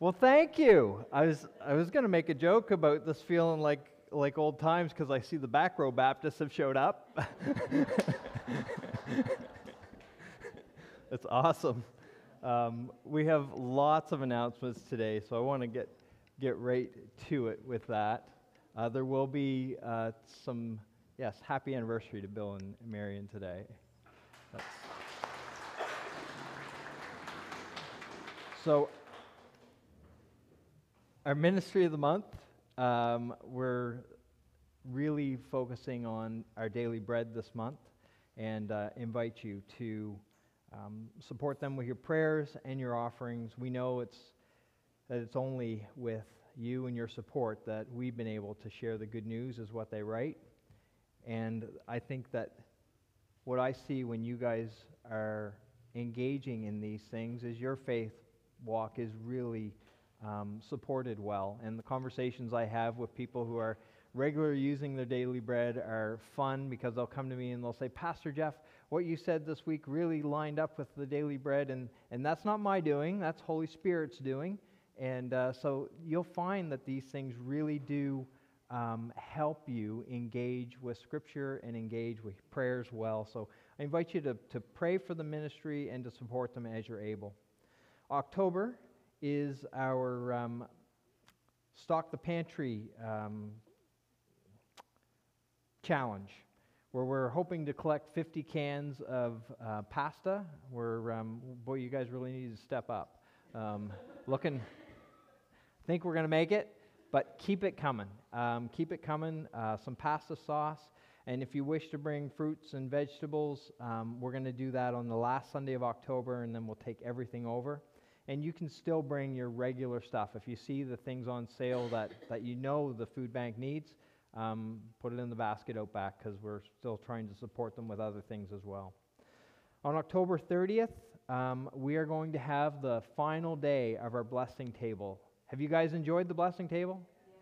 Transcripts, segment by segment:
Well, thank you. I was I was going to make a joke about this feeling like like old times because I see the back row Baptists have showed up. That's awesome. Um, we have lots of announcements today, so I want to get get right to it with that. Uh, there will be uh, some yes, happy anniversary to Bill and Marion today. That's so our ministry of the month, um, we're really focusing on our daily bread this month and uh, invite you to um, support them with your prayers and your offerings. We know it's, that it's only with you and your support that we've been able to share the good news, is what they write. And I think that what I see when you guys are engaging in these things is your faith walk is really um, supported well. And the conversations I have with people who are regularly using their daily bread are fun because they'll come to me and they'll say, Pastor Jeff, what you said this week really lined up with the daily bread. And, and that's not my doing, that's Holy Spirit's doing. And uh, so you'll find that these things really do um, help you engage with Scripture and engage with prayers well. So I invite you to, to pray for the ministry and to support them as you're able. October is our um, Stock the Pantry um, challenge, where we're hoping to collect 50 cans of uh, pasta. We're, um, boy, you guys really need to step up. Um, looking, think we're going to make it, but keep it coming. Um, keep it coming. Uh, some pasta sauce. And if you wish to bring fruits and vegetables, um, we're going to do that on the last Sunday of October, and then we'll take everything over and you can still bring your regular stuff. If you see the things on sale that, that you know the food bank needs, um, put it in the basket out back because we're still trying to support them with other things as well. On October 30th, um, we are going to have the final day of our blessing table. Have you guys enjoyed the blessing table? Yes.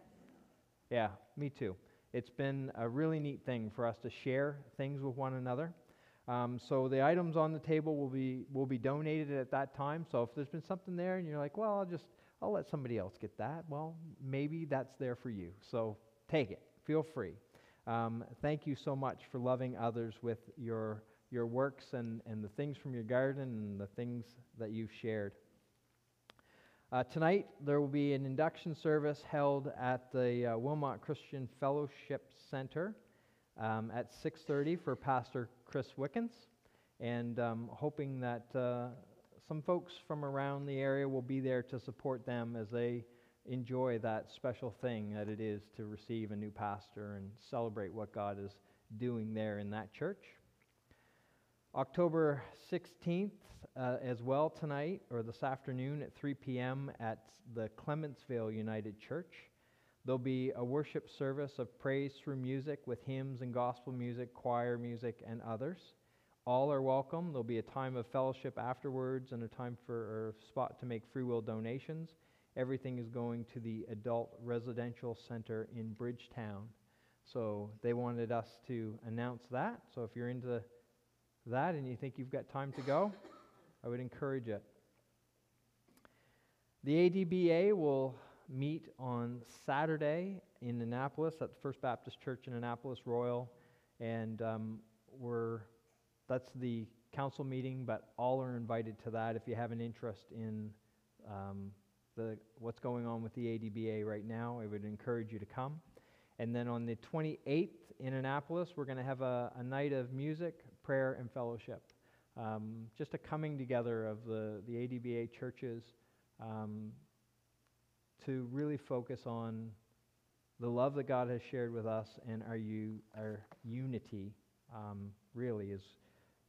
Yeah, me too. It's been a really neat thing for us to share things with one another. Um, so the items on the table will be will be donated at that time. So if there's been something there and you're like, well, I'll just I'll let somebody else get that. Well, maybe that's there for you. So take it. Feel free. Um, thank you so much for loving others with your your works and, and the things from your garden and the things that you've shared. Uh, tonight there will be an induction service held at the uh, Wilmot Christian Fellowship Center um, at 6:30 for Pastor Chris Wickens, and um, hoping that uh, some folks from around the area will be there to support them as they enjoy that special thing that it is to receive a new pastor and celebrate what God is doing there in that church. October 16th, uh, as well, tonight or this afternoon at 3 p.m. at the Clementsvale United Church. There'll be a worship service of praise through music with hymns and gospel music, choir music, and others. All are welcome. There'll be a time of fellowship afterwards and a time for a spot to make free will donations. Everything is going to the Adult Residential Center in Bridgetown. So they wanted us to announce that. So if you're into that and you think you've got time to go, I would encourage it. The ADBA will meet on Saturday in Annapolis at the First Baptist Church in Annapolis Royal, and um, we're that's the council meeting, but all are invited to that if you have an interest in um, the what's going on with the ADBA right now. I would encourage you to come. And then on the 28th in Annapolis, we're going to have a, a, night of music, prayer, and fellowship. Um, just a coming together of the, the ADBA churches um, to really focus on the love that God has shared with us and our, u- our unity, um, really, is,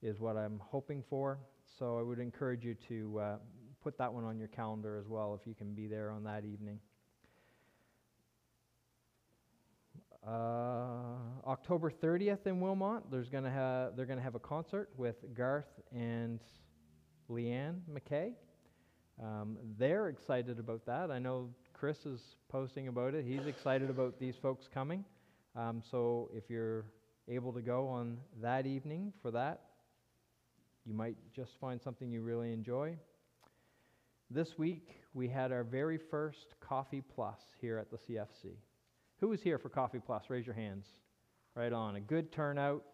is what I'm hoping for. So I would encourage you to uh, put that one on your calendar as well if you can be there on that evening. Uh, October 30th in Wilmot, there's gonna have, they're going to have a concert with Garth and Leanne McKay. Um, they're excited about that. I know Chris is posting about it. He's excited about these folks coming. Um, so if you're able to go on that evening for that, you might just find something you really enjoy. this week we had our very first Coffee Plus here at the CFC. Who was here for Coffee Plus? Raise your hands. Right on. A good turnout.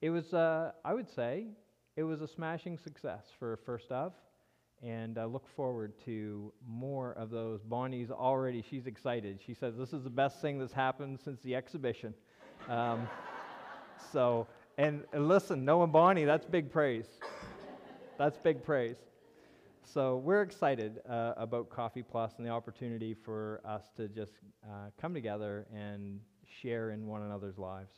It was, uh, I would say, it was a smashing success for First Of, and I look forward to more of those. Bonnie's already, she's excited. She says, This is the best thing that's happened since the exhibition. Um, so, and, listen, Noah Bonnie, that's big praise. That's big praise. So we're excited uh, about Coffee Plus and the opportunity for us to just uh, come together and share in one another's lives.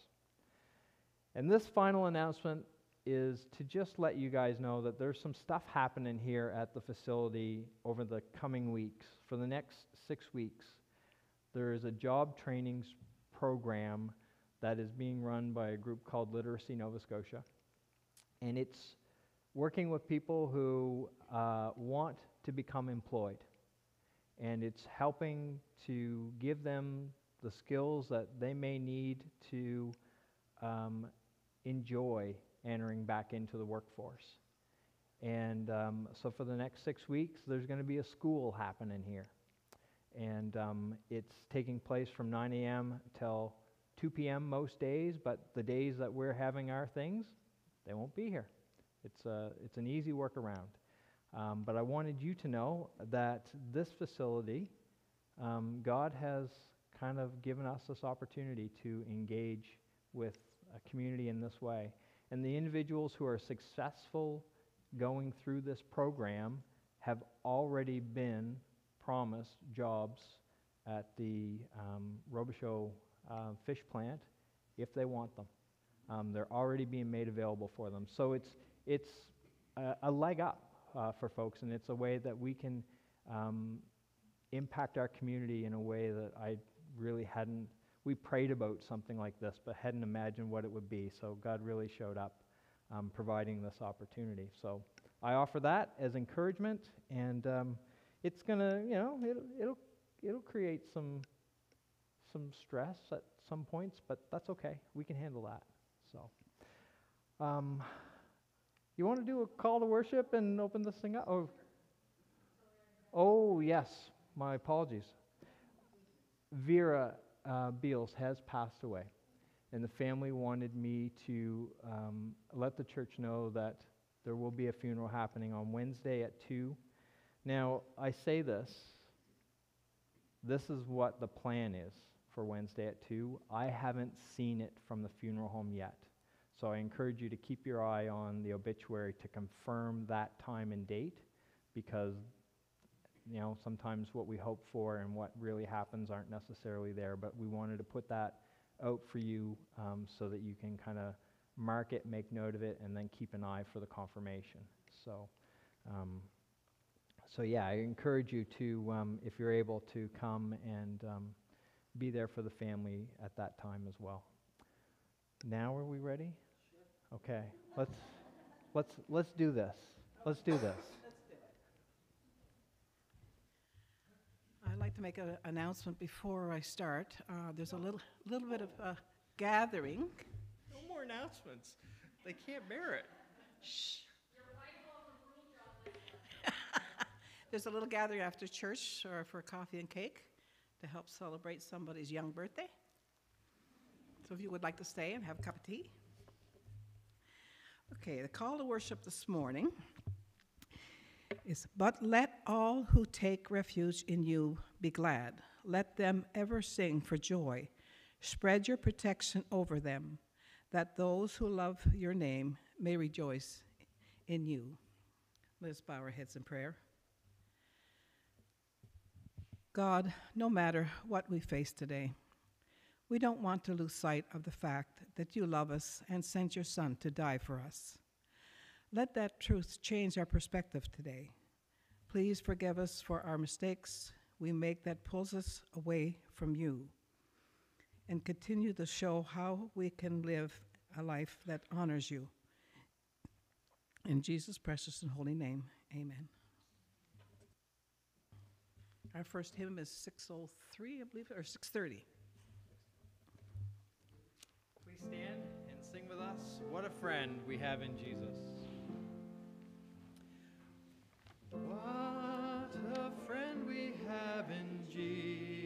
And this final announcement is to just let you guys know that there's some stuff happening here at the facility over the coming weeks. For the next six weeks, there is a job training program that is being run by a group called Literacy Nova Scotia. And it's working with people who uh, want to become employed. And it's helping to give them the skills that they may need to um, enjoy entering back into the workforce. And um, so for the next six weeks, there's going to be a school happening here. And um, it's taking place from 9 a.m. till 2 p.m. most days, but the days that we're having our things, they won't be here. It's, a, it's an easy workaround. Um, but I wanted you to know that this facility, um, God has kind of given us this opportunity to engage with a community in this way. And the individuals who are successful going through this program have already been promised jobs at the um, Robichaud uh, fish plant if they want them. Um, they're already being made available for them. So it's, it's a, a leg up uh, for folks, and it's a way that we can um, impact our community in a way that I really hadn't we prayed about something like this, but hadn't imagined what it would be. So God really showed up, um, providing this opportunity. So I offer that as encouragement, and um, it's gonna, you know, it'll, it'll it'll create some some stress at some points, but that's okay. We can handle that. So, um, you want to do a call to worship and open this thing up? Oh, oh yes. My apologies. Vera uh, Beals has passed away. And the family wanted me to um, let the church know that there will be a funeral happening on Wednesday at 2. Now, I say this, this is what the plan is for Wednesday at 2. I haven't seen it from the funeral home yet. So I encourage you to keep your eye on the obituary to confirm that time and date because you know, sometimes what we hope for and what really happens aren't necessarily there, but we wanted to put that out for you um, so that you can kind of mark it, make note of it, and then keep an eye for the confirmation. So, um, so yeah, I encourage you to, um, if you're able to come and um, be there for the family at that time as well. Now, are we ready? Sure. Okay, let's let's let's do this. Let's do this. Like to make an announcement before I start. Uh, there's a little, little bit of a gathering. No more announcements. They can't bear it. Shh. there's a little gathering after church or for coffee and cake to help celebrate somebody's young birthday. So if you would like to stay and have a cup of tea. Okay, the call to worship this morning is But let all who take refuge in you be glad. Let them ever sing for joy. Spread your protection over them, that those who love your name may rejoice in you. Let us bow our heads in prayer. God, no matter what we face today, we don't want to lose sight of the fact that you love us and sent your Son to die for us. Let that truth change our perspective today. Please forgive us for our mistakes we make that pulls us away from you, and continue to show how we can live a life that honors you. In Jesus' precious and holy name, amen. Our first hymn is 603, I believe, or 630. Please stand and sing with us. What a friend we have in Jesus. What a friend we have in Jesus.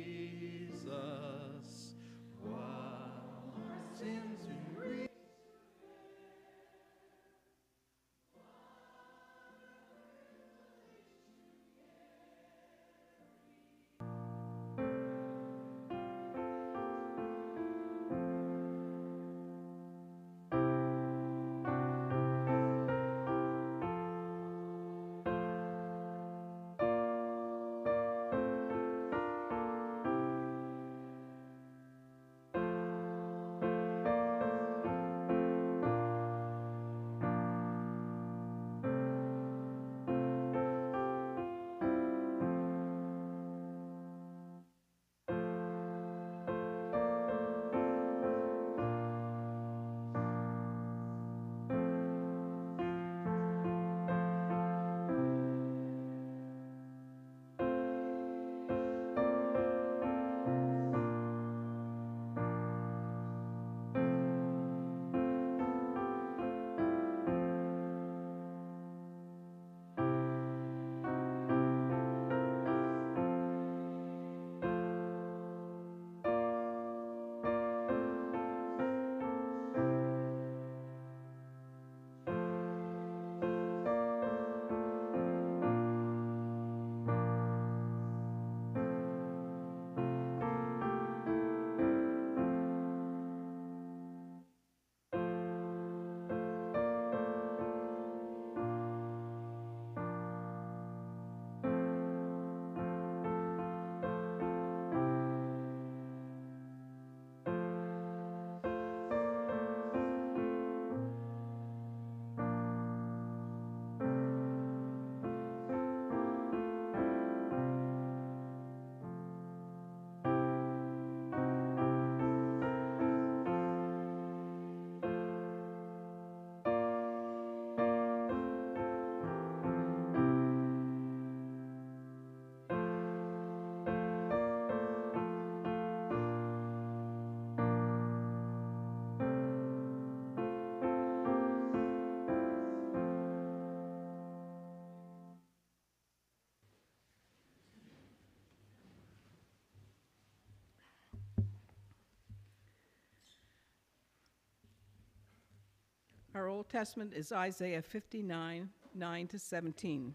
Our Old Testament is Isaiah 59 9 to 17.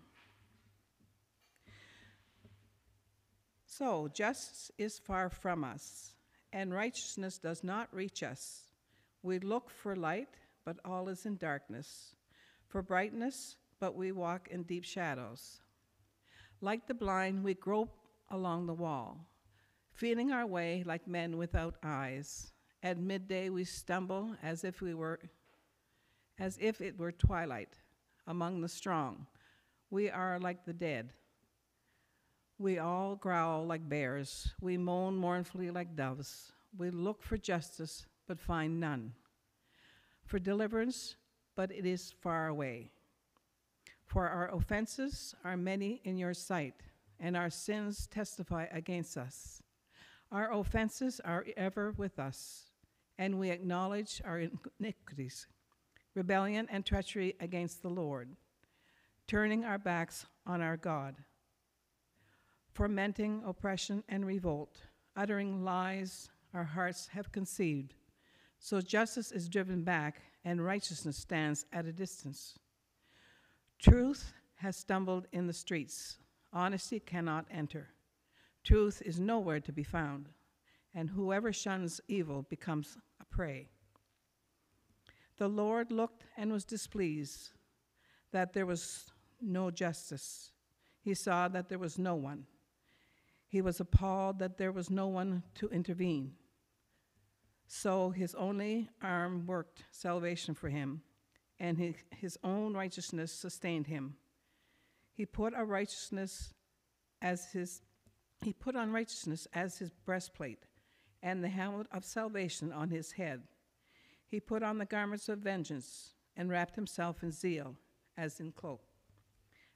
So, justice is far from us, and righteousness does not reach us. We look for light, but all is in darkness, for brightness, but we walk in deep shadows. Like the blind, we grope along the wall, feeling our way like men without eyes. At midday, we stumble as if we were, as if it were twilight among the strong. We are like the dead. We all growl like bears. We moan mournfully like doves. We look for justice, but find none. For deliverance, but it is far away. For our offenses are many in your sight, and our sins testify against us. Our offenses are ever with us, and we acknowledge our iniquities, rebellion and treachery against the Lord, turning our backs on our God, fomenting oppression and revolt, uttering lies our hearts have conceived. So justice is driven back, and righteousness stands at a distance. Truth has stumbled in the streets. Honesty cannot enter. Truth is nowhere to be found, and whoever shuns evil becomes a prey. The Lord looked and was displeased that there was no justice. He saw that there was no one. He was appalled that there was no one to intervene. So his only arm worked salvation for him, and his, own righteousness sustained him. He put a righteousness as his he put on righteousness as his breastplate, and the helmet of salvation on his head. He put on the garments of vengeance and wrapped himself in zeal as in cloak.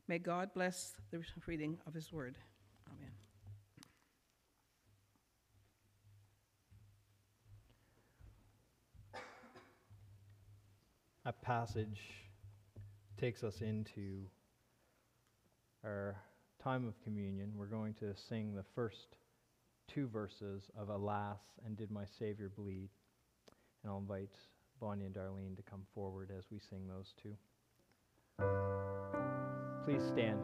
May God bless the reading of his word. Amen. A passage takes us into our time of communion. We're going to sing the first two verses of Alas and Did My Savior Bleed? And I'll invite Bonnie and Darlene to come forward as we sing those two. Please stand.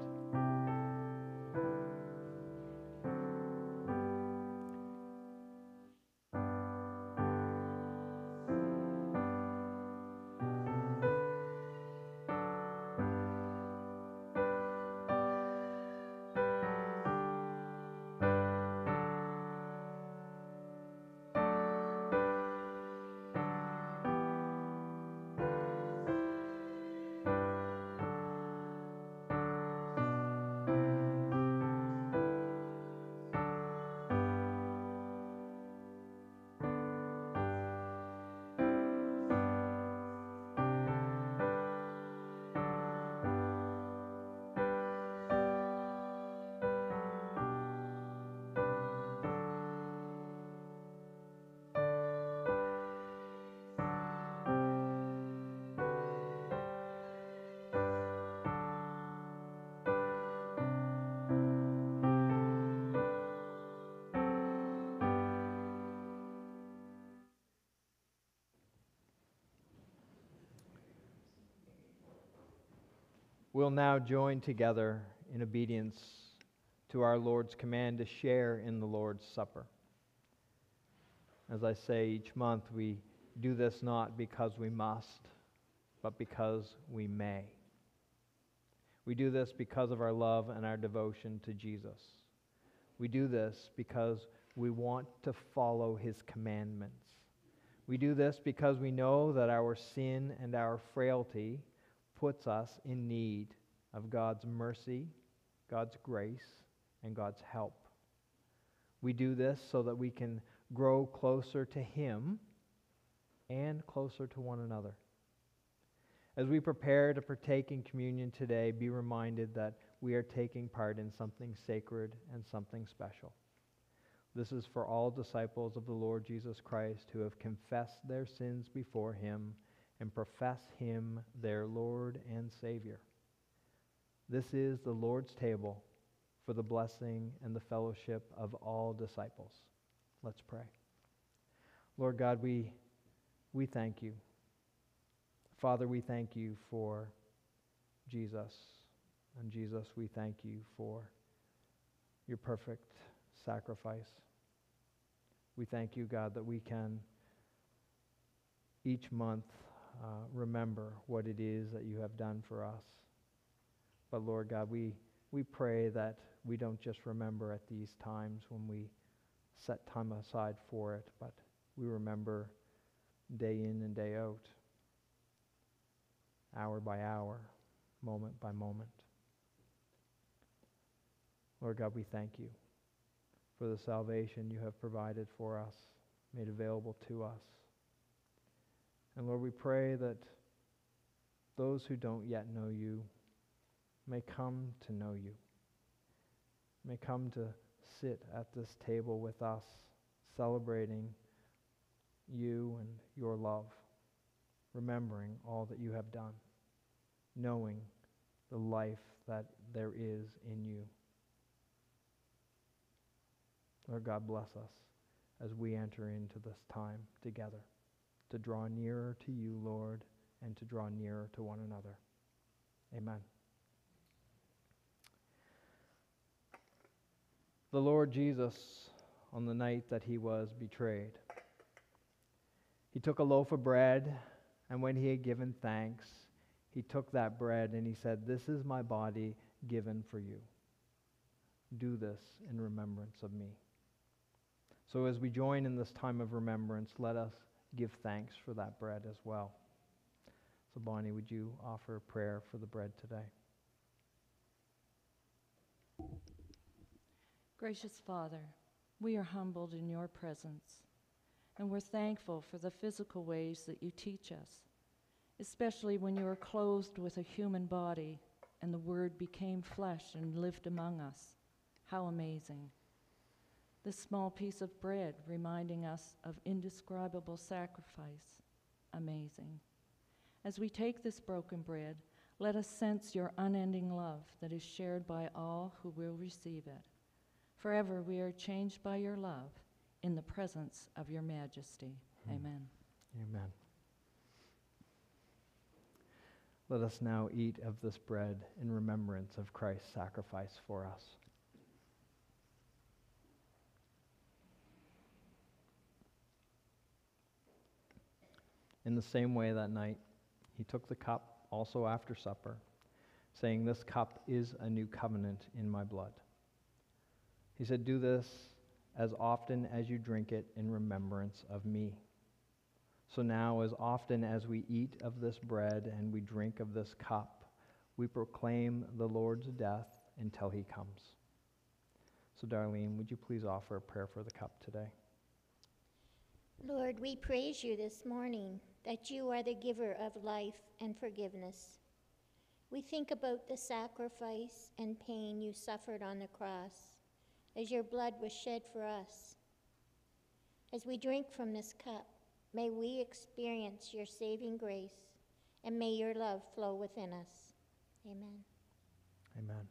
We'll now join together in obedience to our Lord's command to share in the Lord's Supper. As I say each month, we do this not because we must, but because we may. We do this because of our love and our devotion to Jesus. We do this because we want to follow his commandments. We do this because we know that our sin and our frailty puts us in need of God's mercy, God's grace, and God's help. We do this so that we can grow closer to Him and closer to one another. As we prepare to partake in communion today, be reminded that we are taking part in something sacred and something special. This is for all disciples of the Lord Jesus Christ who have confessed their sins before Him and profess him their Lord and Savior. This is the Lord's table for the blessing and the fellowship of all disciples. Let's pray. Lord God, we, we thank you Father, we thank you for Jesus. And Jesus, we thank you for your perfect sacrifice. We thank you, God, that we can each month uh, remember what it is that you have done for us. But Lord God, we, we pray that we don't just remember at these times when we set time aside for it, but we remember day in and day out, hour by hour, moment by moment. Lord God, we thank you for the salvation you have provided for us, made available to us. And Lord, we pray that those who don't yet know you may come to know you, may come to sit at this table with us, celebrating you and your love, remembering all that you have done, knowing the life that there is in you. Lord God, bless us as we enter into this time together to draw nearer to you, Lord, and to draw nearer to one another. Amen. The Lord Jesus, on the night that he was betrayed, he took a loaf of bread, and when he had given thanks, he took that bread and he said, This is my body given for you. Do this in remembrance of me. So, as we join in this time of remembrance, let us give thanks for that bread as well. So, Bonnie, would you offer a prayer for the bread today? Gracious Father, we are humbled in your presence, and we're thankful for the physical ways that you teach us, especially when you are clothed with a human body and the Word became flesh and lived among us. How amazing! This small piece of bread reminding us of indescribable sacrifice. Amazing. As we take this broken bread, let us sense your unending love that is shared by all who will receive it. Forever we are changed by your love in the presence of your majesty. Hmm. Amen. Amen. Let us now eat of this bread in remembrance of Christ's sacrifice for us. In the same way that night, he took the cup also after supper, saying, This cup is a new covenant in my blood. He said, Do this as often as you drink it in remembrance of me. So now, as often as we eat of this bread and we drink of this cup, we proclaim the Lord's death until he comes. So, Darlene, would you please offer a prayer for the cup today? Lord, we praise you this morning that you are the giver of life and forgiveness. We think about the sacrifice and pain you suffered on the cross as your blood was shed for us. As we drink from this cup, may we experience your saving grace and may your love flow within us. Amen. Amen.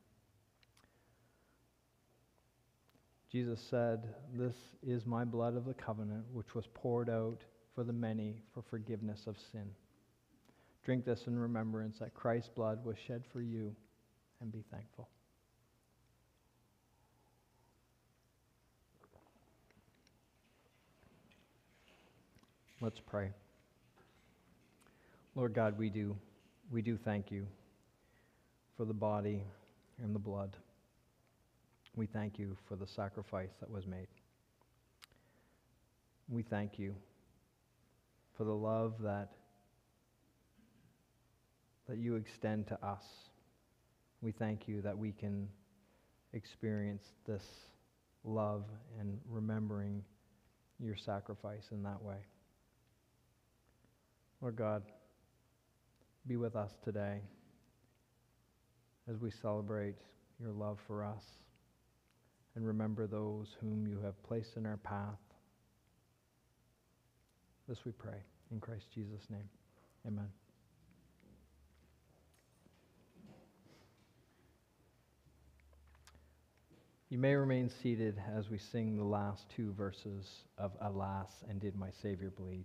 Jesus said, This is my blood of the covenant, which was poured out for the many for forgiveness of sin. Drink this in remembrance that Christ's blood was shed for you, and be thankful. Let's pray. Lord God, we do we do thank you for the body and the blood. We thank you for the sacrifice that was made. We thank you for the love that, that you extend to us. We thank you that we can experience this love and remembering your sacrifice in that way. Lord God, be with us today as we celebrate your love for us and remember those whom you have placed in our path. This we pray in Christ Jesus' name. Amen. You may remain seated as we sing the last two verses of Alas, and Did My Savior Bleed?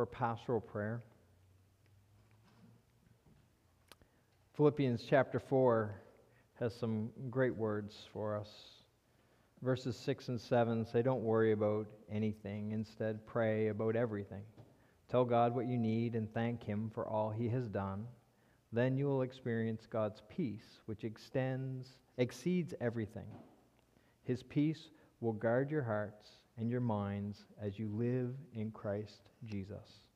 For pastoral prayer. Philippians chapter 4 has some great words for us. Verses 6 and 7 say, Don't worry about anything. Instead, pray about everything. Tell God what you need and thank Him for all He has done. Then you will experience God's peace, which extends, exceeds everything. His peace will guard your hearts and your minds as you live in Christ Jesus.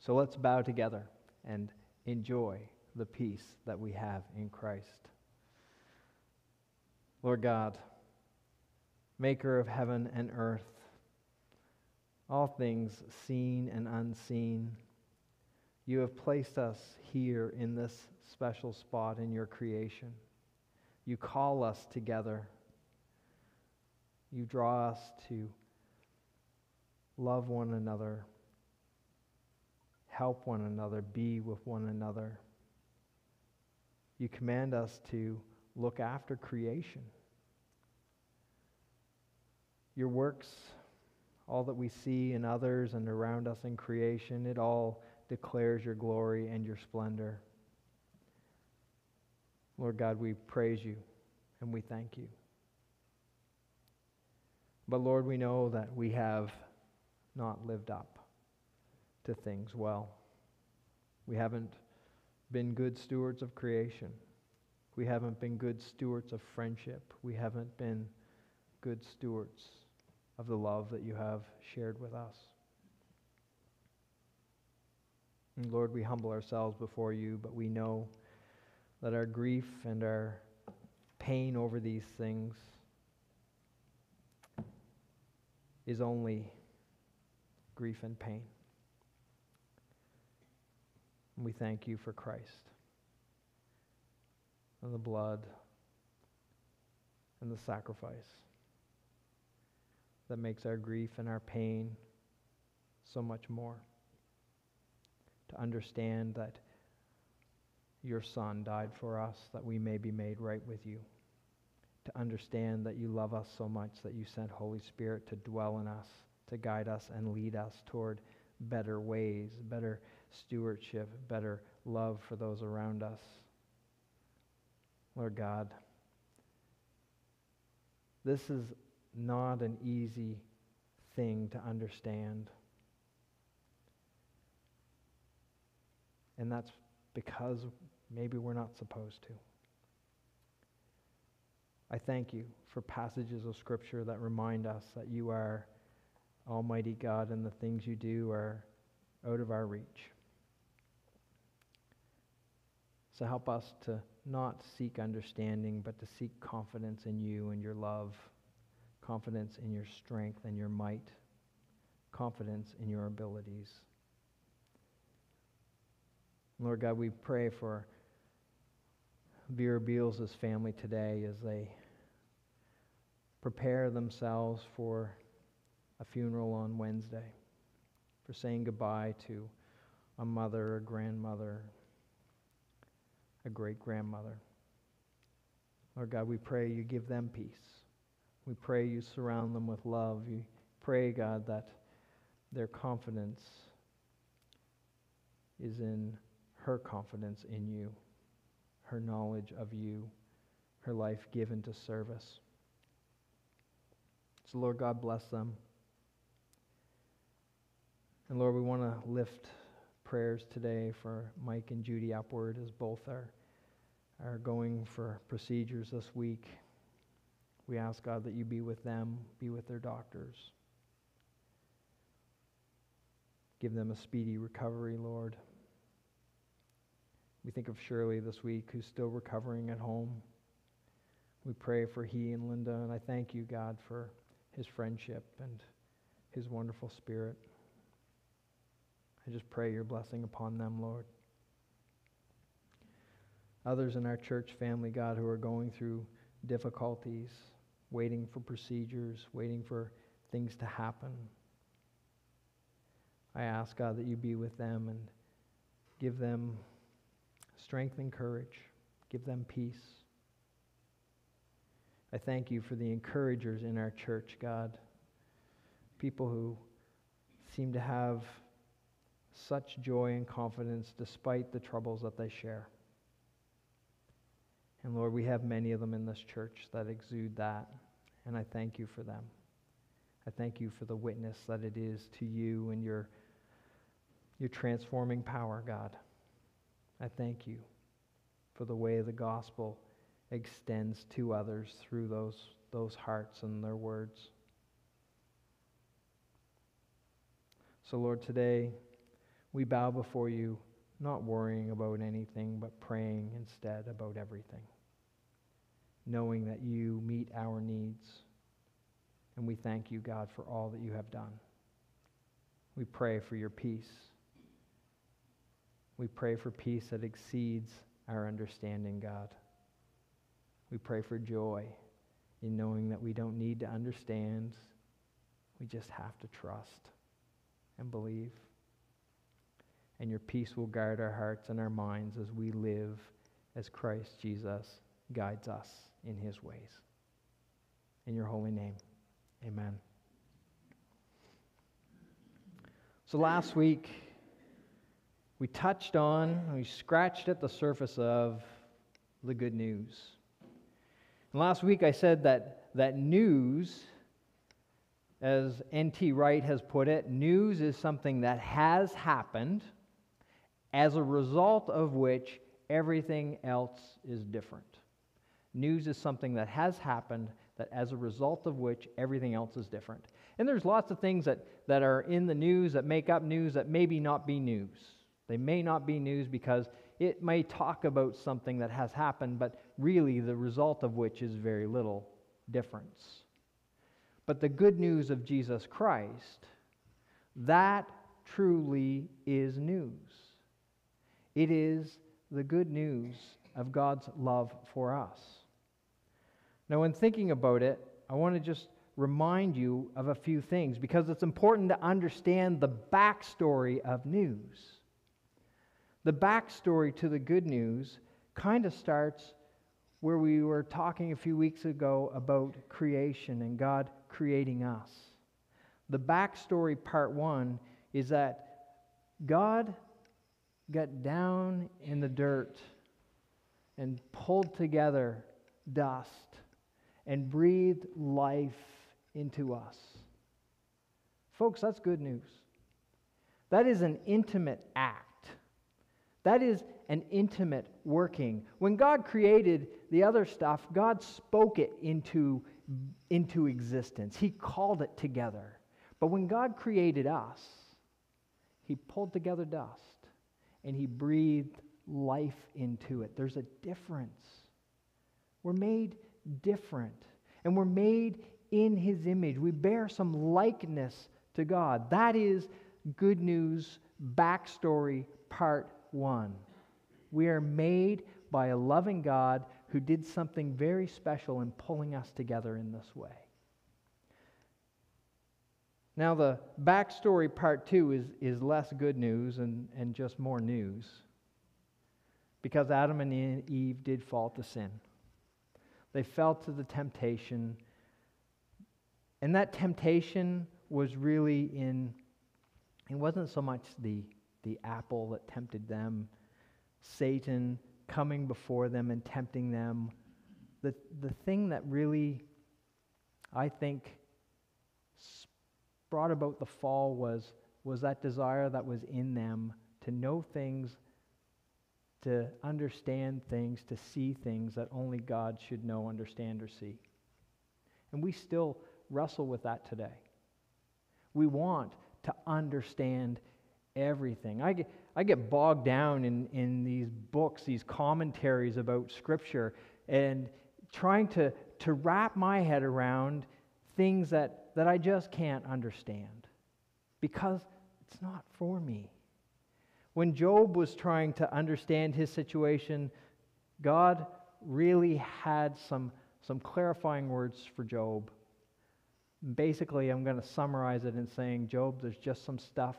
So let's bow together and enjoy the peace that we have in Christ. Lord God, maker of heaven and earth, all things seen and unseen, you have placed us here in this special spot in your creation. You call us together. You draw us to love one another, help one another, be with one another. You command us to look after creation. Your works, all that we see in others and around us in creation, it all declares your glory and your splendor. Lord God, we praise you and we thank you. But Lord, we know that we have not lived up to things well. We haven't been good stewards of creation. We haven't been good stewards of friendship. We haven't been good stewards of the love that you have shared with us. And Lord, we humble ourselves before you, but we know that our grief and our pain over these things is only grief and pain. And we thank you for Christ and the blood and the sacrifice that makes our grief and our pain so much more. To understand that your Son died for us that we may be made right with you. To understand that you love us so much that you sent Holy Spirit to dwell in us, to guide us and lead us toward better ways, better stewardship, better love for those around us. Lord God, this is not an easy thing to understand. And that's because maybe we're not supposed to. I thank you for passages of Scripture that remind us that you are Almighty God and the things you do are out of our reach. So help us to not seek understanding, but to seek confidence in you and your love confidence in your strength and your might, confidence in your abilities. Lord God, we pray for Vera Beals' family today as they prepare themselves for a funeral on Wednesday, for saying goodbye to a mother, a grandmother, a great grandmother. Lord God, we pray you give them peace. We pray you surround them with love. You pray, God, that their confidence is in her confidence in you, her knowledge of you, her life given to service. So, Lord God, bless them. And Lord, we want to lift prayers today for Mike and Judy upward as both are, are going for procedures this week. We ask, God, that you be with them, be with their doctors. Give them a speedy recovery, Lord. We think of Shirley this week, who's still recovering at home. We pray for he and Linda, and I thank you, God, for his friendship and his wonderful spirit. I just pray your blessing upon them, Lord. Others in our church family, God, who are going through difficulties, waiting for procedures, waiting for things to happen. I ask, God, that you be with them and give them strength and courage, give them peace. I thank you for the encouragers in our church, God. People who seem to have such joy and confidence despite the troubles that they share. And Lord, we have many of them in this church that exude that, and I thank you for them. I thank you for the witness that it is to you and your, your transforming power, God. I thank you for the way of the gospel extends to others through those, those hearts and their words. So, Lord, today we bow before you, not worrying about anything, but praying instead about everything, knowing that you meet our needs. And we thank you, God, for all that you have done. We pray for your peace. We pray for peace that exceeds our understanding, God. We pray for joy in knowing that we don't need to understand, we just have to trust and believe. And your peace will guard our hearts and our minds as we live as Christ Jesus guides us in his ways. In your holy name, amen. So last week, we touched on, we scratched at the surface of the good news. And last week I said that, that news as N.T. Wright has put it, news is something that has happened, as a result of which everything else is different. News is something that has happened, that as a result of which everything else is different. And there's lots of things that, that are in the news that make up news that maybe not be news. They may not be news because it may talk about something that has happened, but really the result of which is very little difference. But the good news of Jesus Christ, that truly is news. It is the good news of God's love for us. Now, when thinking about it, I want to just remind you of a few things because it's important to understand the backstory of news. The backstory to the good news kind of starts where we were talking a few weeks ago about creation and God creating us. The backstory, part one, is that God got down in the dirt and pulled together dust and breathed life into us. Folks, that's good news. That is an intimate act. That is an intimate working. When God created the other stuff, God spoke it into into existence. He called it together. But when God created us, He pulled together dust and He breathed life into it. There's a difference. We're made different, and we're made in His image. We bear some likeness to God. That is good news, backstory, part one. We are made by a loving God who did something very special in pulling us together in this way. Now, the backstory part two is, is less good news and, and just more news. Because Adam and Eve did fall to sin. They fell to the temptation. And that temptation was really in, it wasn't so much the, the apple that tempted them, Satan coming before them and tempting them. The, the thing that really, I think, brought about the fall was, was that desire that was in them to know things, to understand things, to see things that only God should know, understand, or see. And we still wrestle with that today. We want to understand everything. I get, I get bogged down in, in these books, these commentaries about Scripture, and trying to, to wrap my head around things that, that I just can't understand because it's not for me. When Job was trying to understand his situation, God really had some, some clarifying words for Job. Basically, I'm going to summarize it in saying, Job, there's just some stuff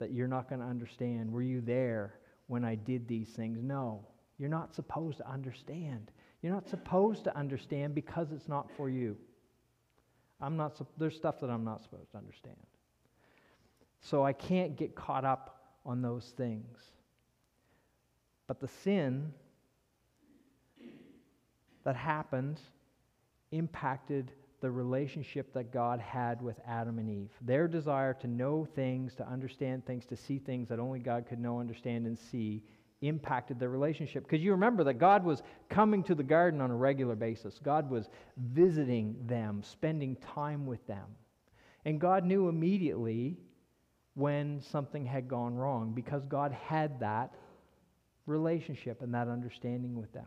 that you're not going to understand. Were you there when I did these things? No. You're not supposed to understand. You're not supposed to understand because it's not for you. I'm not there's stuff that I'm not supposed to understand. So I can't get caught up on those things. But the sin that happened impacted the relationship that God had with Adam and Eve. Their desire to know things, to understand things, to see things that only God could know, understand, and see impacted their relationship. Because you remember that God was coming to the garden on a regular basis, God was visiting them, spending time with them. And God knew immediately when something had gone wrong because God had that relationship and that understanding with them.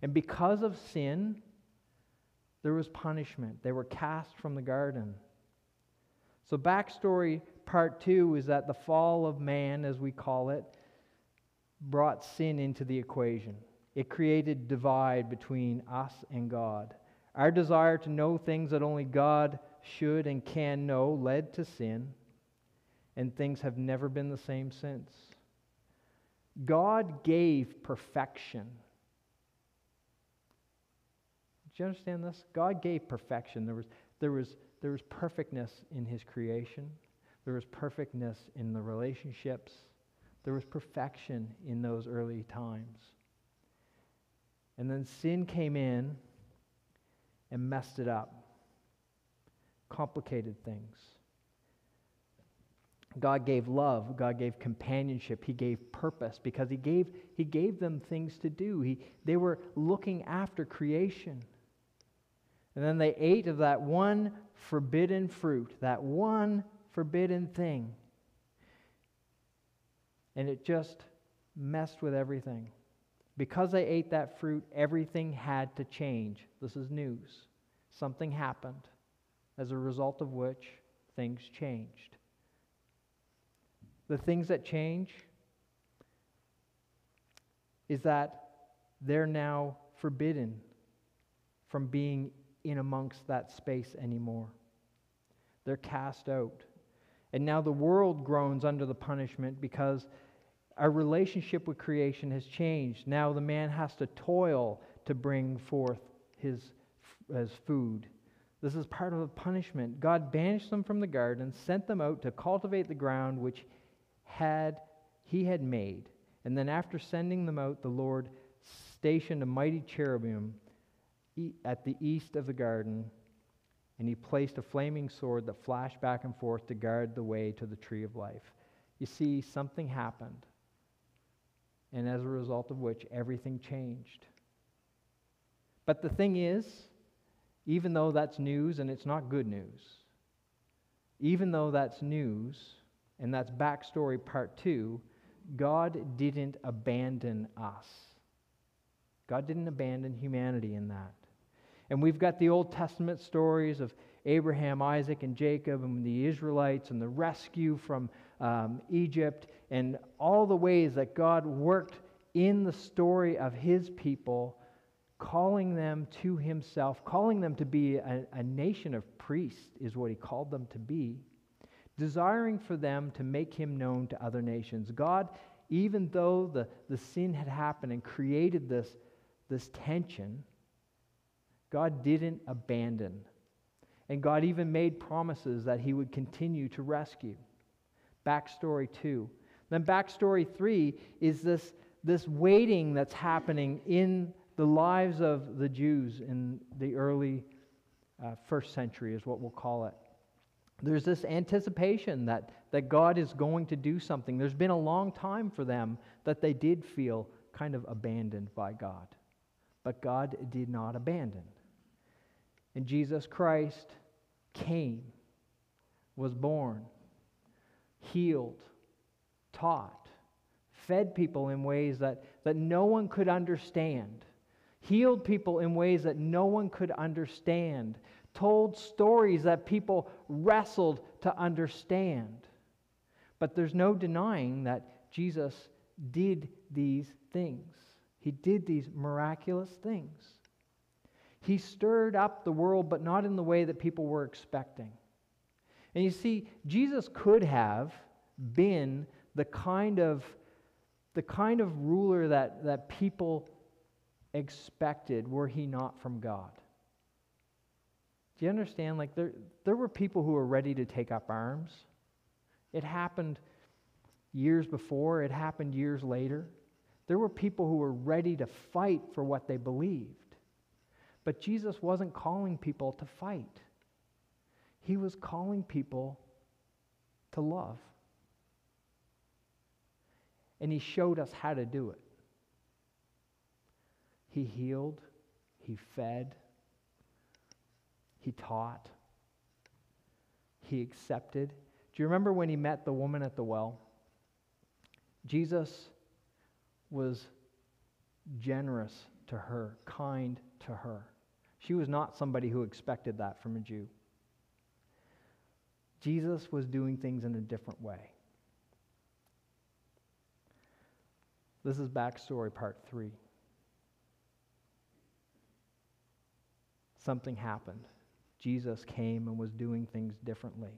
And because of sin, there was punishment. They were cast from the garden. So, backstory part two is that the fall of man, as we call it, brought sin into the equation. It created divide between us and God. Our desire to know things that only God should and can know led to sin, and things have never been the same since. God gave perfection. Do you understand this? God gave perfection. There was, there was, there was perfectness in his creation. There was perfectness in the relationships. There was perfection in those early times. And then sin came in and messed it up, complicated things. God gave love, God gave companionship, He gave purpose because He gave, he gave them things to do. He, they were looking after creation. And then they ate of that one forbidden fruit, that one forbidden thing. And it just messed with everything. Because they ate that fruit, everything had to change. This is news. Something happened, as a result of which things changed. The things that change is that they're now forbidden from being in amongst that space anymore. They're cast out. And now the world groans under the punishment because our relationship with creation has changed. Now the man has to toil to bring forth his, his food. This is part of the punishment. God banished them from the garden, sent them out to cultivate the ground which had he had made. And then after sending them out, the Lord stationed a mighty cherubim at the east of the garden, and he placed a flaming sword that flashed back and forth to guard the way to the tree of life. You see, something happened, and as a result of which, everything changed. But the thing is, even though that's news and it's not good news, even though that's news, and that's backstory part two, God didn't abandon us. God didn't abandon humanity in that. And we've got the Old Testament stories of Abraham, Isaac, and Jacob, and the Israelites, and the rescue from um, Egypt, and all the ways that God worked in the story of his people, calling them to himself, calling them to be a, a nation of priests, is what he called them to be, desiring for them to make him known to other nations. God, even though the, the sin had happened and created this, this tension, God didn't abandon. And God even made promises that He would continue to rescue. Backstory two. Then, backstory three is this, this waiting that's happening in the lives of the Jews in the early uh, first century, is what we'll call it. There's this anticipation that, that God is going to do something. There's been a long time for them that they did feel kind of abandoned by God. But God did not abandon. And Jesus Christ came, was born, healed, taught, fed people in ways that, that no one could understand, healed people in ways that no one could understand, told stories that people wrestled to understand. But there's no denying that Jesus did these things. He did these miraculous things. He stirred up the world, but not in the way that people were expecting. And you see, Jesus could have been the kind of, the kind of ruler that, that people expected were he not from God. Do you understand? Like, there, there were people who were ready to take up arms. It happened years before, it happened years later. There were people who were ready to fight for what they believed. But Jesus wasn't calling people to fight, He was calling people to love. And He showed us how to do it. He healed, He fed, He taught, He accepted. Do you remember when He met the woman at the well? Jesus was generous to her, kind to her. She was not somebody who expected that from a Jew. Jesus was doing things in a different way. This is backstory part three. Something happened. Jesus came and was doing things differently.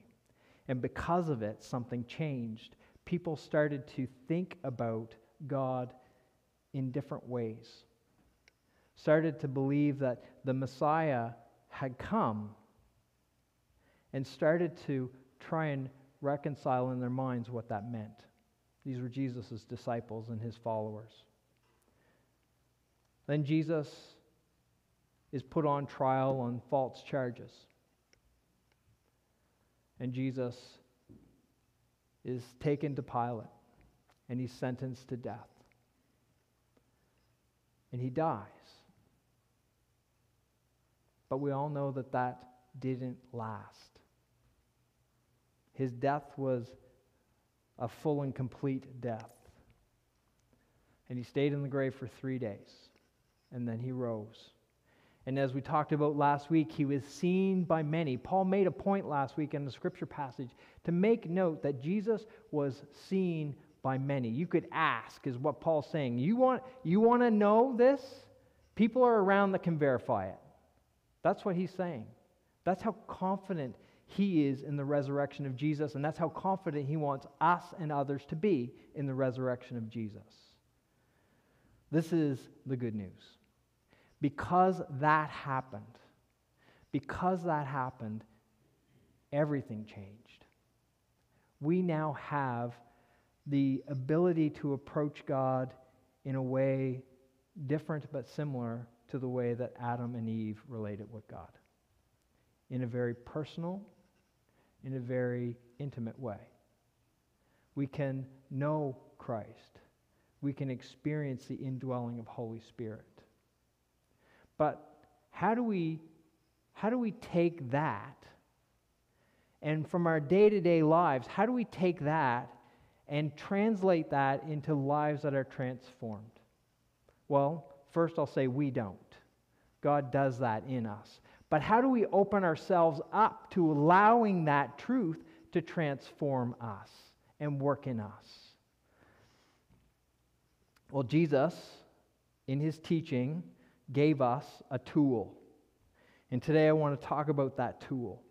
And because of it, something changed. People started to think about God in different ways. Started to believe that the Messiah had come and started to try and reconcile in their minds what that meant. These were Jesus' disciples and his followers. Then Jesus is put on trial on false charges. And Jesus is taken to Pilate and he's sentenced to death. And he dies. But we all know that that didn't last. His death was a full and complete death. And he stayed in the grave for three days. And then he rose. And as we talked about last week, he was seen by many. Paul made a point last week in the scripture passage to make note that Jesus was seen by many. You could ask, is what Paul's saying. You want, you want to know this? People are around that can verify it. That's what he's saying. That's how confident he is in the resurrection of Jesus, and that's how confident he wants us and others to be in the resurrection of Jesus. This is the good news. Because that happened, because that happened, everything changed. We now have the ability to approach God in a way different but similar to the way that Adam and Eve related with God. In a very personal, in a very intimate way. We can know Christ. We can experience the indwelling of Holy Spirit. But how do we how do we take that and from our day-to-day lives, how do we take that and translate that into lives that are transformed? Well, first I'll say we don't. God does that in us. But how do we open ourselves up to allowing that truth to transform us and work in us? Well, Jesus, in his teaching, gave us a tool. And today I want to talk about that tool.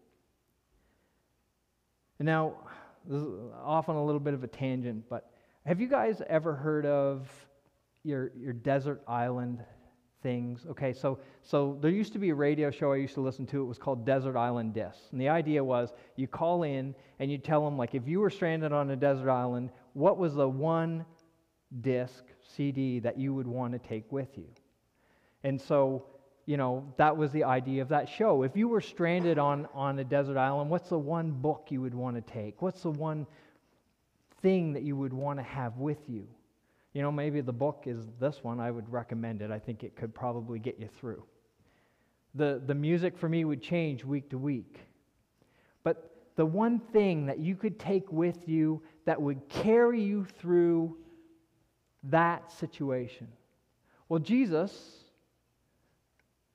And now, this is often a little bit of a tangent, but have you guys ever heard of your, your desert island things? Okay, so, so there used to be a radio show I used to listen to. It was called Desert Island Discs. And the idea was you call in and you tell them, like, if you were stranded on a desert island, what was the one disc, CD, that you would want to take with you? And so, you know, that was the idea of that show. If you were stranded on, on a desert island, what's the one book you would want to take? What's the one thing that you would want to have with you? You know, maybe the book is this one. I would recommend it. I think it could probably get you through. The, the music for me would change week to week. But the one thing that you could take with you that would carry you through that situation. Well, Jesus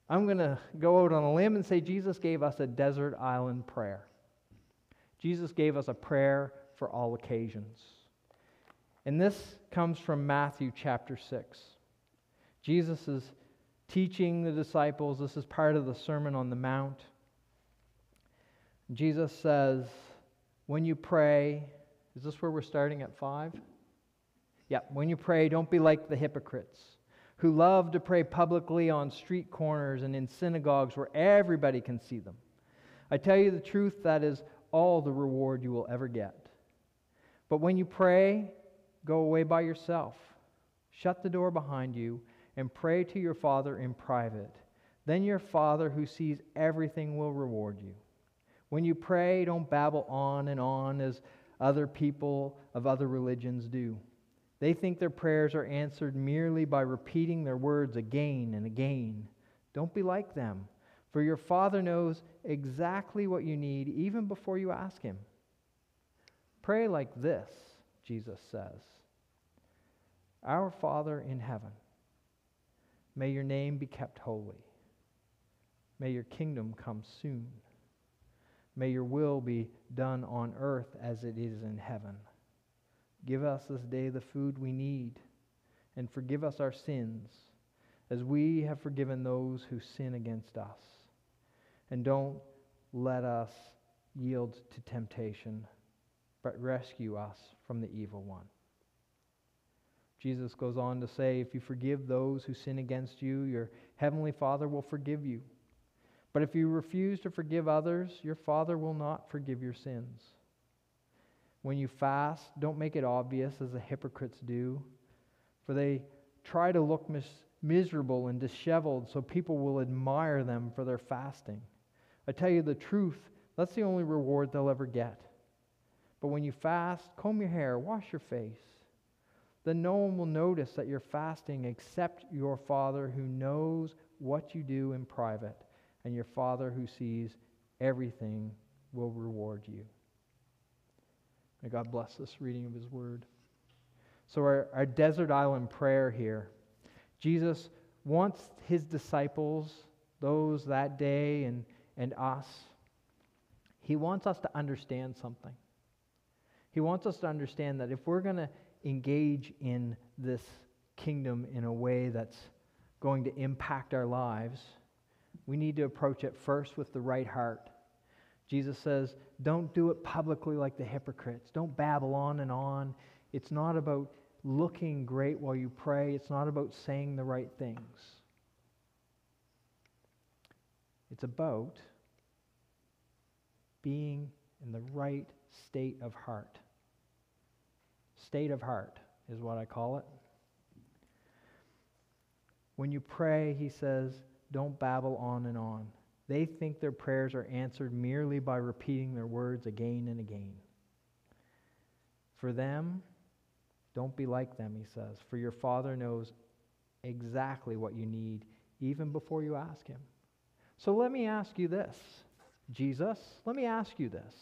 I'm going to go out on a limb and say Jesus gave us a desert island prayer. Jesus gave us a prayer for all occasions. And this comes from Matthew chapter 6. Jesus is teaching the disciples. This is part of the Sermon on the Mount. Jesus says, When you pray, is this where we're starting at 5? Yeah, when you pray, don't be like the hypocrites who love to pray publicly on street corners and in synagogues where everybody can see them. I tell you the truth, that is all the reward you will ever get. But when you pray, go away by yourself. Shut the door behind you and pray to your Father in private. Then your Father who sees everything will reward you. When you pray, don't babble on and on as other people of other religions do. They think their prayers are answered merely by repeating their words again and again. Don't be like them, for your Father knows exactly what you need even before you ask Him. Pray like this, Jesus says Our Father in heaven, may your name be kept holy. May your kingdom come soon. May your will be done on earth as it is in heaven. Give us this day the food we need, and forgive us our sins, as we have forgiven those who sin against us. And don't let us yield to temptation, but rescue us from the evil one. Jesus goes on to say, If you forgive those who sin against you, your heavenly Father will forgive you. But if you refuse to forgive others, your Father will not forgive your sins. When you fast, don't make it obvious as the hypocrites do, for they try to look mis- miserable and disheveled so people will admire them for their fasting. I tell you the truth, that's the only reward they'll ever get. But when you fast, comb your hair, wash your face. Then no one will notice that you're fasting except your Father who knows what you do in private and your Father who sees everything will reward you. May God bless this reading of His Word. So, our, our desert island prayer here Jesus wants His disciples, those that day, and, and us, He wants us to understand something. He wants us to understand that if we're going to engage in this kingdom in a way that's going to impact our lives, we need to approach it first with the right heart. Jesus says, don't do it publicly like the hypocrites. Don't babble on and on. It's not about looking great while you pray, it's not about saying the right things. It's about being in the right state of heart. State of heart is what I call it. When you pray, he says, don't babble on and on. They think their prayers are answered merely by repeating their words again and again. For them, don't be like them, he says, for your Father knows exactly what you need even before you ask him. So let me ask you this, Jesus, let me ask you this.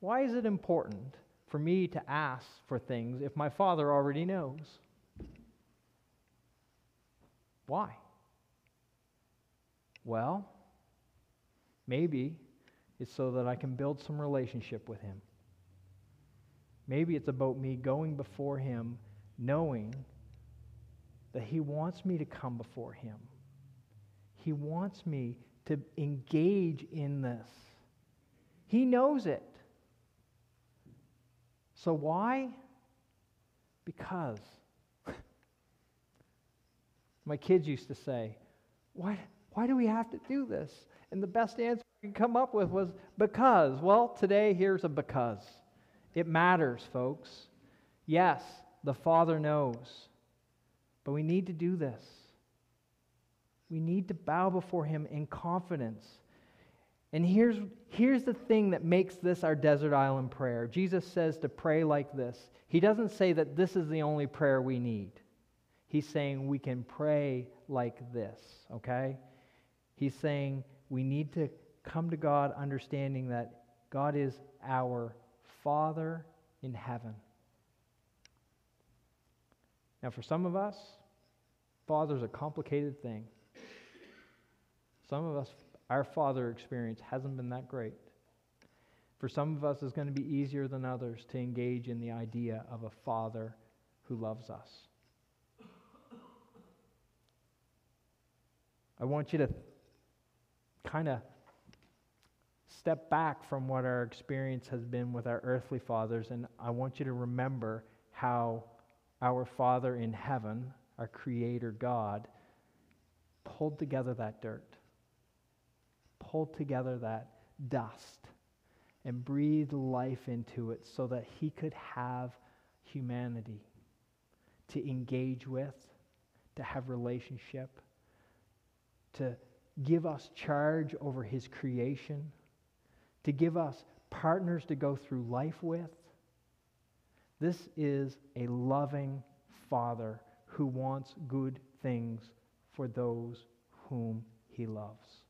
Why is it important for me to ask for things if my Father already knows? Why? Well, maybe it's so that I can build some relationship with Him. Maybe it's about me going before Him knowing that He wants me to come before Him. He wants me to engage in this. He knows it. So why? Because my kids used to say, why, why do we have to do this? And the best answer we could come up with was because. Well, today here's a because. It matters, folks. Yes, the Father knows. But we need to do this. We need to bow before Him in confidence. And here's, here's the thing that makes this our desert island prayer. Jesus says to pray like this. He doesn't say that this is the only prayer we need. He's saying we can pray like this, okay? He's saying we need to come to God understanding that God is our Father in heaven. Now, for some of us, Father's a complicated thing. Some of us, our Father experience hasn't been that great. For some of us, it's going to be easier than others to engage in the idea of a Father who loves us. I want you to kind of step back from what our experience has been with our earthly fathers, and I want you to remember how our Father in heaven, our Creator God, pulled together that dirt, pulled together that dust, and breathed life into it so that He could have humanity, to engage with, to have relationship, to give us charge over his creation, to give us partners to go through life with. This is a loving Father who wants good things for those whom he loves.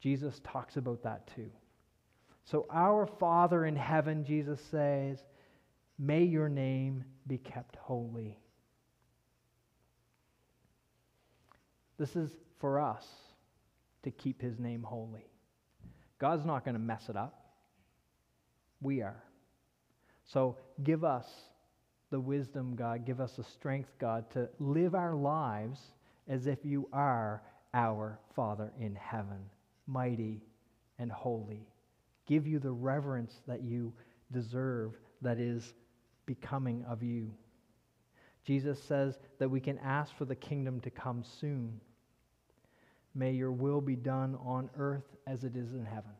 Jesus talks about that too. So, our Father in heaven, Jesus says, may your name be kept holy. This is for us to keep his name holy. God's not going to mess it up. We are. So give us the wisdom, God. Give us the strength, God, to live our lives as if you are our Father in heaven, mighty and holy. Give you the reverence that you deserve that is becoming of you. Jesus says that we can ask for the kingdom to come soon. May your will be done on earth as it is in heaven.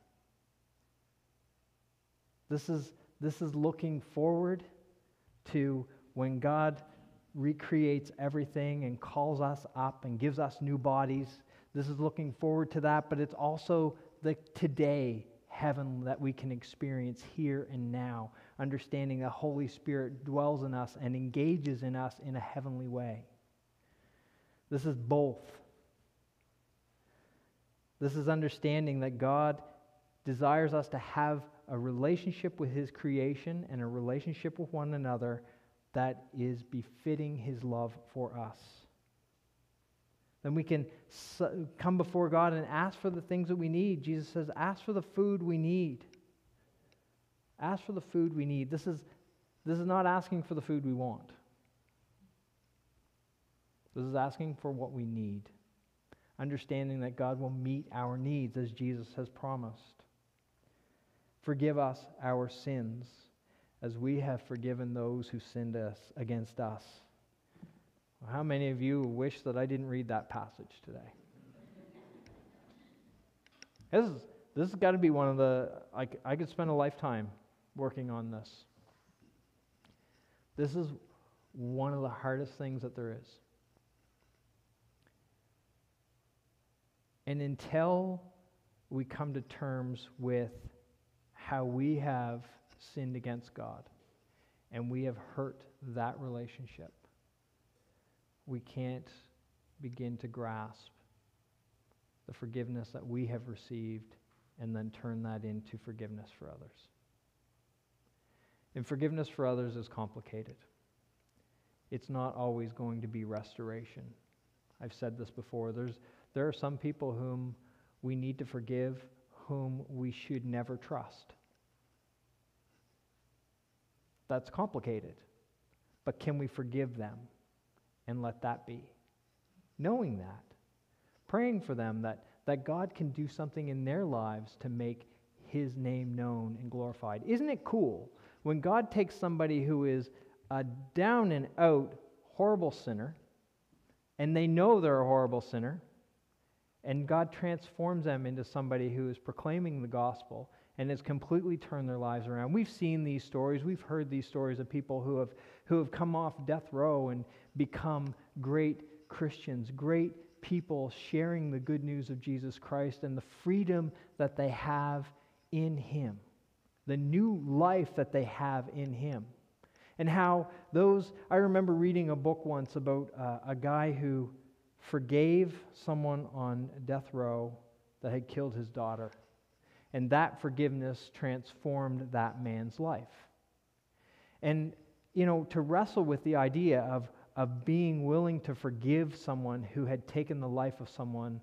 This is, this is looking forward to when God recreates everything and calls us up and gives us new bodies. This is looking forward to that, but it's also the today heaven that we can experience here and now, understanding the Holy Spirit dwells in us and engages in us in a heavenly way. This is both this is understanding that God desires us to have a relationship with His creation and a relationship with one another that is befitting His love for us. Then we can come before God and ask for the things that we need. Jesus says, Ask for the food we need. Ask for the food we need. This is, this is not asking for the food we want, this is asking for what we need understanding that God will meet our needs as Jesus has promised. Forgive us our sins as we have forgiven those who sinned us against us. How many of you wish that I didn't read that passage today? This is, this has got to be one of the, I, I could spend a lifetime working on this. This is one of the hardest things that there is. And until we come to terms with how we have sinned against God and we have hurt that relationship, we can't begin to grasp the forgiveness that we have received and then turn that into forgiveness for others. And forgiveness for others is complicated. It's not always going to be restoration. I've said this before. There's, there are some people whom we need to forgive, whom we should never trust. That's complicated. But can we forgive them and let that be? Knowing that, praying for them that, that God can do something in their lives to make his name known and glorified. Isn't it cool when God takes somebody who is a down and out horrible sinner, and they know they're a horrible sinner, and God transforms them into somebody who is proclaiming the gospel and has completely turned their lives around. We've seen these stories. We've heard these stories of people who have, who have come off death row and become great Christians, great people sharing the good news of Jesus Christ and the freedom that they have in Him, the new life that they have in Him. And how those, I remember reading a book once about uh, a guy who forgave someone on death row that had killed his daughter. And that forgiveness transformed that man's life. And, you know, to wrestle with the idea of, of being willing to forgive someone who had taken the life of someone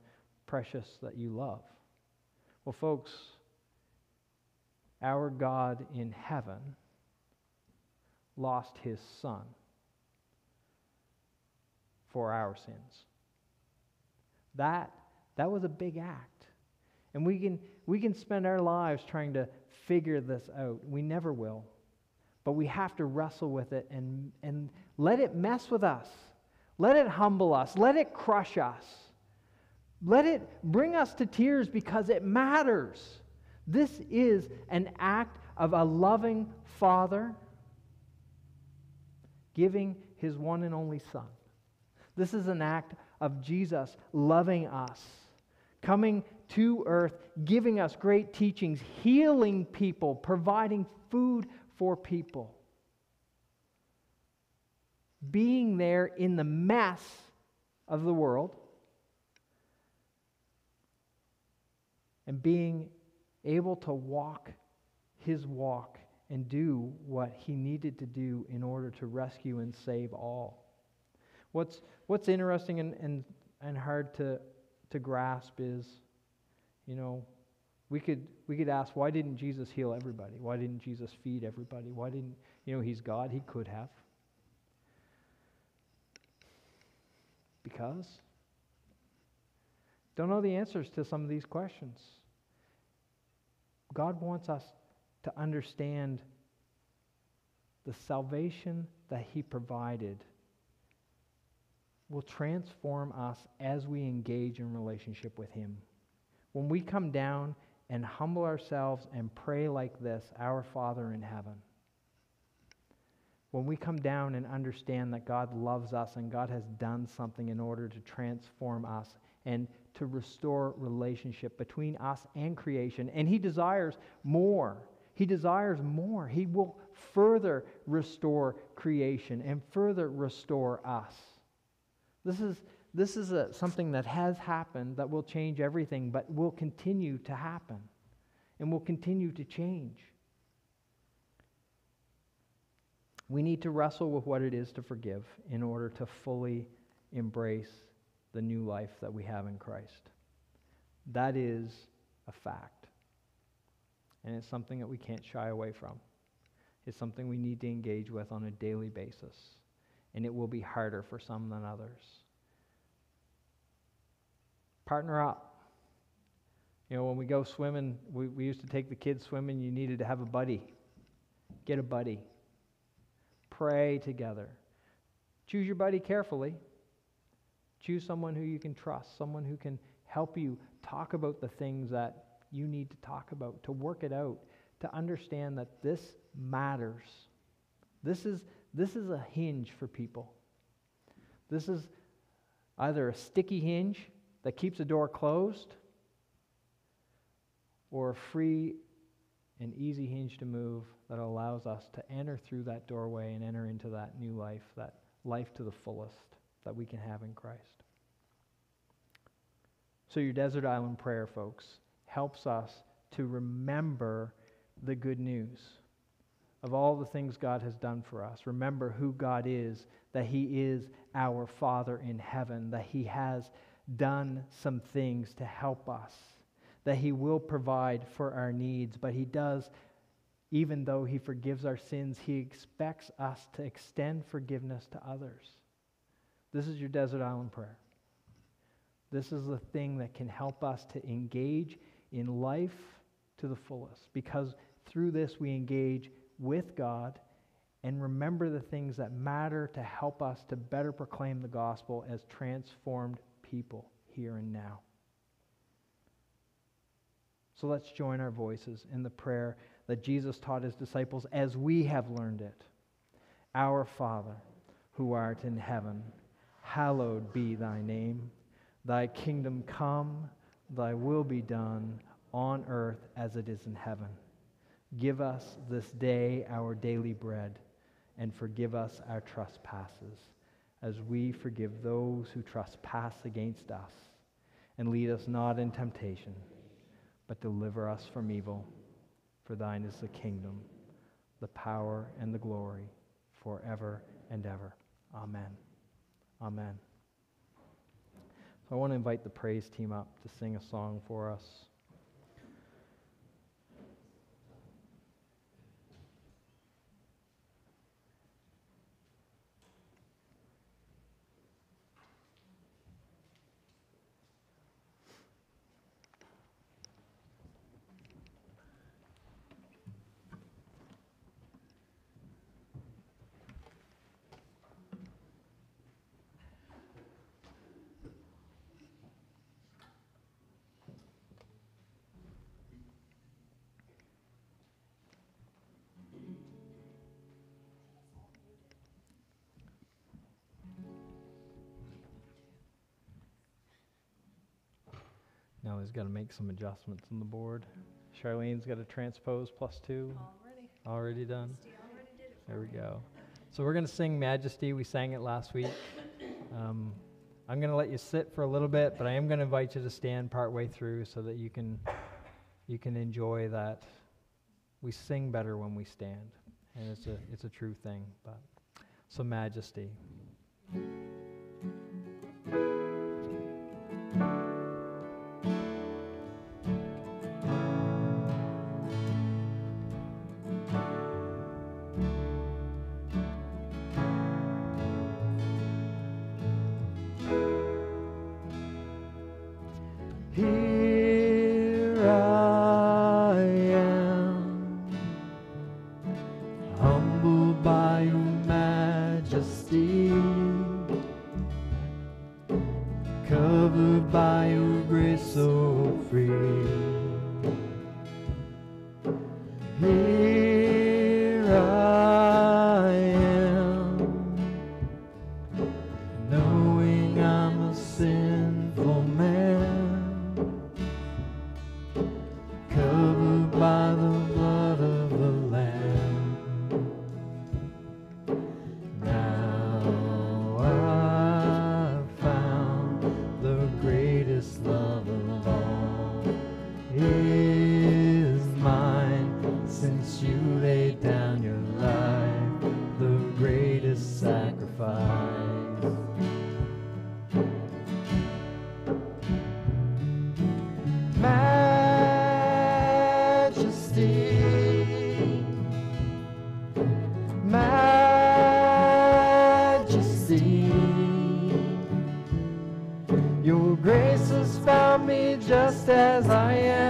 precious that you love. Well, folks, our God in heaven lost his son for our sins. That, that was a big act. And we can, we can spend our lives trying to figure this out. We never will. But we have to wrestle with it and, and let it mess with us. Let it humble us. Let it crush us. Let it bring us to tears because it matters. This is an act of a loving Father giving his one and only Son. This is an act of Jesus loving us, coming to earth, giving us great teachings, healing people, providing food for people, being there in the mess of the world, and being able to walk his walk and do what he needed to do in order to rescue and save all. What's, what's interesting and, and, and hard to, to grasp is, you know, we could, we could ask, why didn't Jesus heal everybody? Why didn't Jesus feed everybody? Why didn't, you know, he's God, he could have. Because? Don't know the answers to some of these questions. God wants us to understand the salvation that He provided will transform us as we engage in relationship with Him. When we come down and humble ourselves and pray like this, Our Father in heaven, when we come down and understand that God loves us and God has done something in order to transform us and to restore relationship between us and creation, and He desires more he desires more. He will further restore creation and further restore us. This is, this is a, something that has happened that will change everything, but will continue to happen and will continue to change. We need to wrestle with what it is to forgive in order to fully embrace the new life that we have in Christ. That is a fact. And it's something that we can't shy away from. It's something we need to engage with on a daily basis. And it will be harder for some than others. Partner up. You know, when we go swimming, we, we used to take the kids swimming, you needed to have a buddy. Get a buddy. Pray together. Choose your buddy carefully. Choose someone who you can trust, someone who can help you talk about the things that you need to talk about, to work it out, to understand that this matters. This is, this is a hinge for people. This is either a sticky hinge that keeps the door closed or a free and easy hinge to move that allows us to enter through that doorway and enter into that new life, that life to the fullest that we can have in Christ. So, your desert island prayer, folks, helps us to remember the good news of all the things God has done for us. Remember who God is, that He is our Father in heaven, that He has done some things to help us, that He will provide for our needs, but He does. Even though he forgives our sins, he expects us to extend forgiveness to others. This is your desert island prayer. This is the thing that can help us to engage in life to the fullest because through this we engage with God and remember the things that matter to help us to better proclaim the gospel as transformed people here and now. So let's join our voices in the prayer that Jesus taught his disciples as we have learned it. Our Father, who art in heaven, hallowed be thy name. Thy kingdom come Thy will be done on earth as it is in heaven. Give us this day our daily bread, and forgive us our trespasses, as we forgive those who trespass against us. And lead us not in temptation, but deliver us from evil. For thine is the kingdom, the power, and the glory, forever and ever. Amen. Amen. So I want to invite the praise team up to sing a song for us. He's got to make some adjustments on the board. Charlene's got to transpose plus two. Already. Already done. Already there we go. So we're going to sing Majesty. We sang it last week. Um, I'm going to let you sit for a little bit, but I am going to invite you to stand partway through so that you can you can enjoy that. We sing better when we stand, and it's a it's a true thing. But so Majesty. just as I am.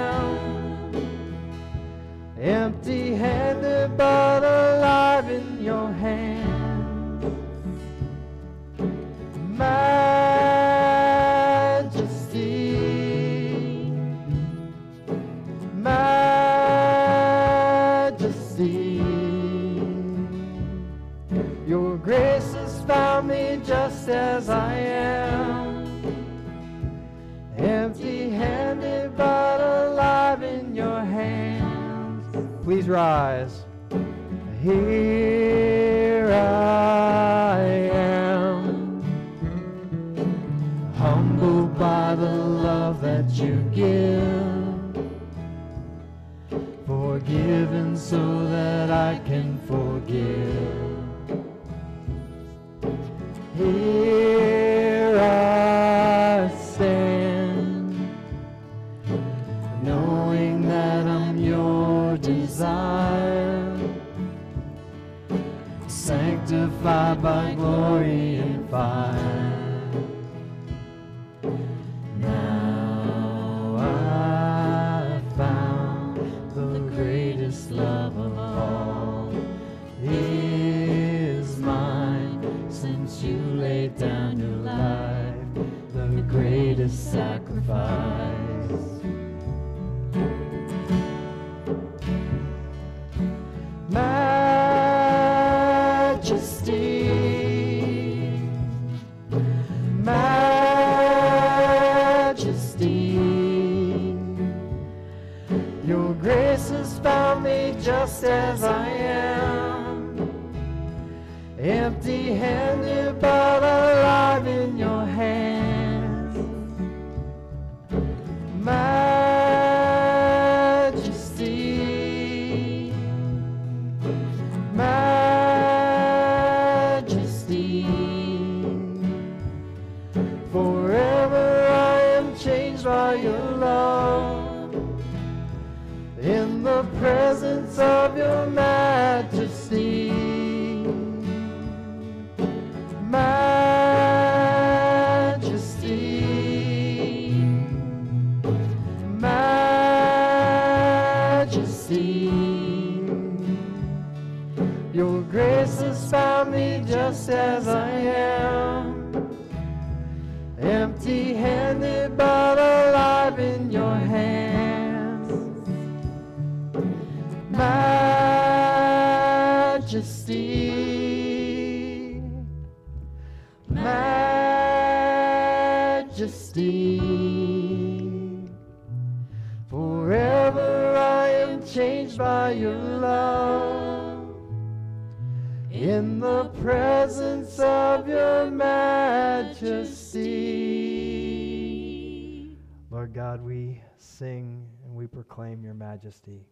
Your majesty.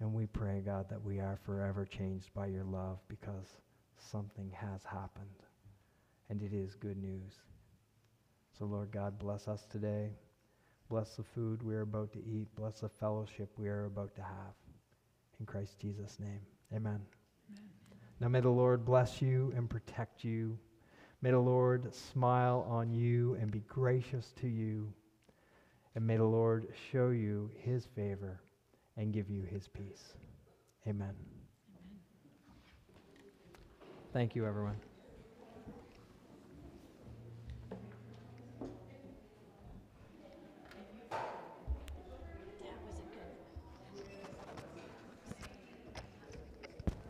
And we pray, God, that we are forever changed by your love because something has happened. And it is good news. So, Lord God, bless us today. Bless the food we are about to eat. Bless the fellowship we are about to have. In Christ Jesus' name, amen. Now may the Lord bless you and protect you. May the Lord smile on you and be gracious to you. And may the Lord show you his favor and give you his peace. Amen. Amen. Thank you, everyone.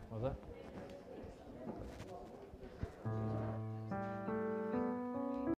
Was that?